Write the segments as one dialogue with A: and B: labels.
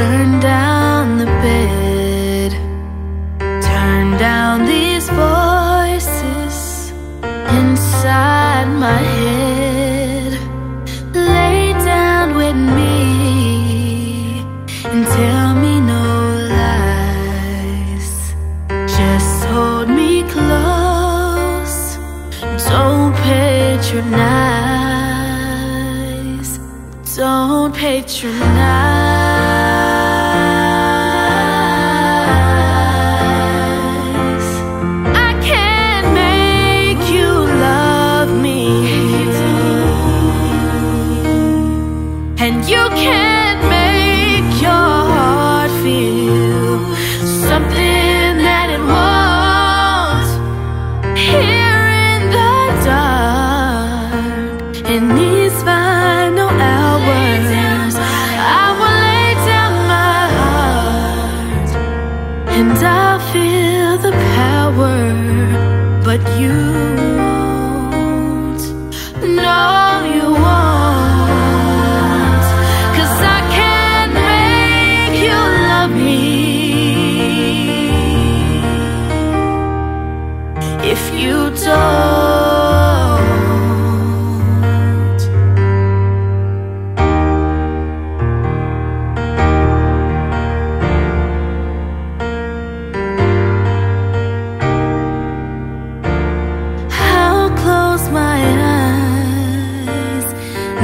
A: Turn down the bed. Turn down these voices Inside my head. Lay down with me And tell me no lies. Just hold me close. Don't patronize. Don't patronize. And you can't make your heart feel something that it won't. Here in the dark, in these final hours, I will lay down my heart and I'll feel the power, but you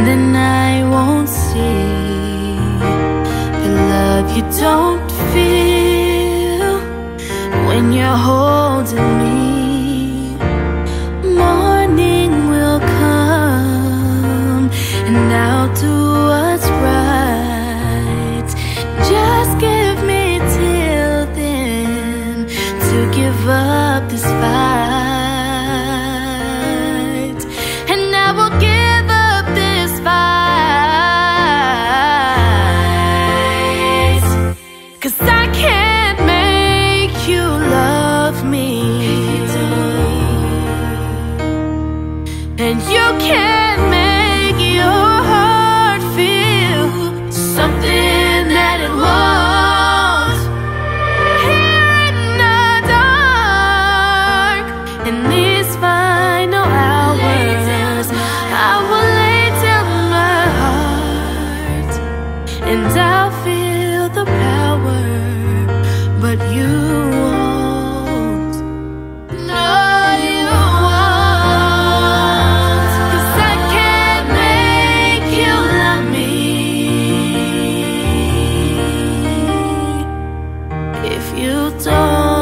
A: then I won't see the love you don't feel when you're holding me. Make you don't